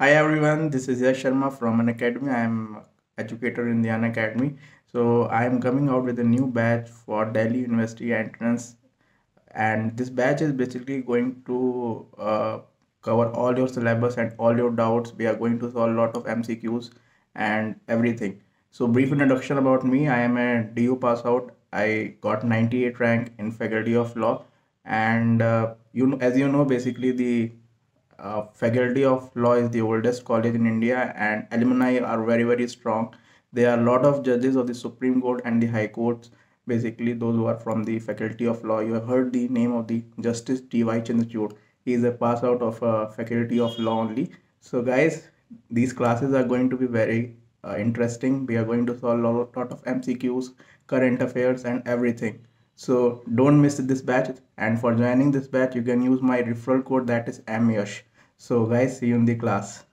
Hi everyone, this is Yash Sharma from Unacademy. I am educator in the Unacademy. So I am coming out with a new batch for Delhi University entrance, and this batch is basically going to uh, cover all your syllabus and all your doubts. We are going to solve a lot of MCQs and everything. So brief introduction about me. I am a DU pass out. I got 98 rank in Faculty of Law, and uh, you know, as you know, basically the uh, faculty of law is the oldest college in India, and alumni are very very strong. There are a lot of judges of the Supreme Court and the High Courts. Basically, those who are from the faculty of law. You have heard the name of the Justice D.Y. Chandrachud. He is a pass out of a faculty of law only. So, guys, these classes are going to be very uh, interesting. We are going to solve a lot of MCQs, current affairs, and everything. So don't miss this batch. And for joining this batch, you can use my referral code that is AMYASH. So guys, see you in the class.